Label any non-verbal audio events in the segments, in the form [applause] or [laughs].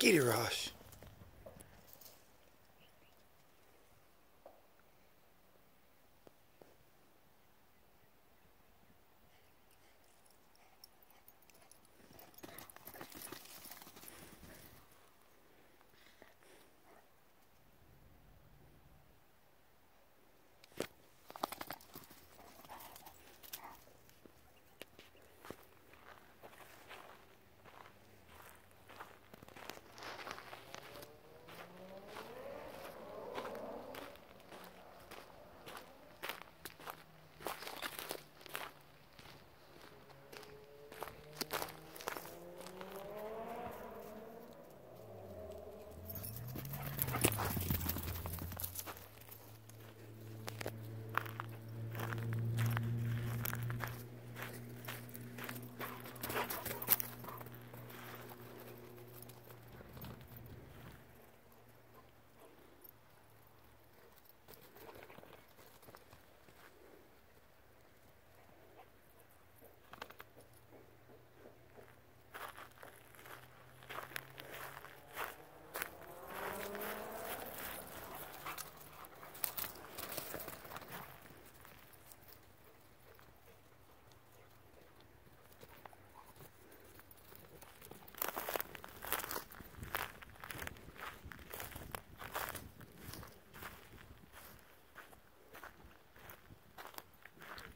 Get it,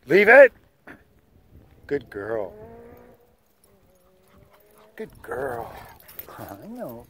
Leave it. Good girl. Good girl. [laughs] I know.